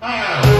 Ah!